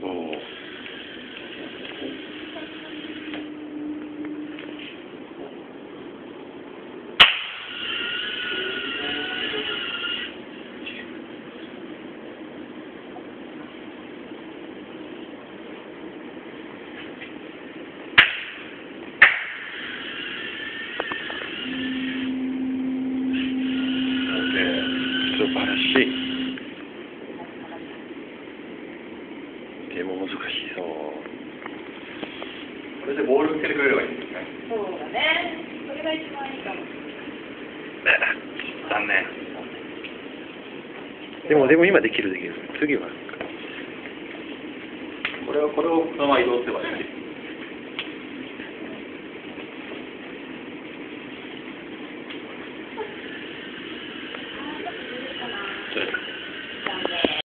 Oh. でも難しそうこれでボール受けてくれればいいんですね。そうだね。それが一番いいかも。残念。でもでも今できるできる次はこれを、これをそのまま移動すればいい。そう